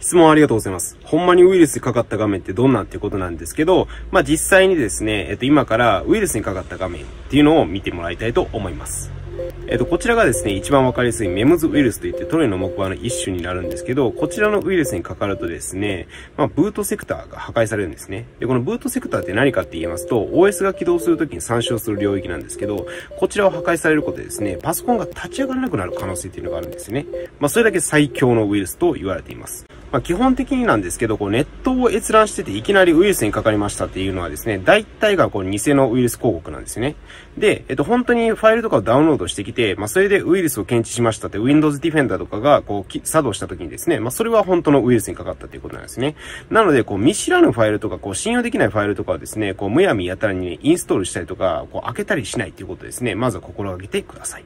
質問ありがとうございます。ほんまにウイルスにかかった画面ってどんなっていうことなんですけど、まあ、実際にですね、えっと、今からウイルスにかかった画面っていうのを見てもらいたいと思います。えっと、こちらがですね、一番わかりやすいメムズウイルスといってトレイの木馬の一種になるんですけど、こちらのウイルスにかかるとですね、まあ、ブートセクターが破壊されるんですね。で、このブートセクターって何かって言いますと、OS が起動するときに参照する領域なんですけど、こちらを破壊されることでですね、パソコンが立ち上がらなくなる可能性っていうのがあるんですね。まあ、それだけ最強のウイルスと言われています。まあ、基本的になんですけど、こうネットを閲覧してていきなりウイルスにかかりましたっていうのはですね、大体がこう偽のウイルス広告なんですよね。で、えっと、本当にファイルとかをダウンロードしてきて、まあ、それでウイルスを検知しましたって Windows Defender とかがこう作動した時にですね、まあ、それは本当のウイルスにかかったということなんですね。なので、こう見知らぬファイルとか、こう信用できないファイルとかはですね、こうむやみやたらに、インストールしたりとか、こう開けたりしないということですね、まずは心がけてください。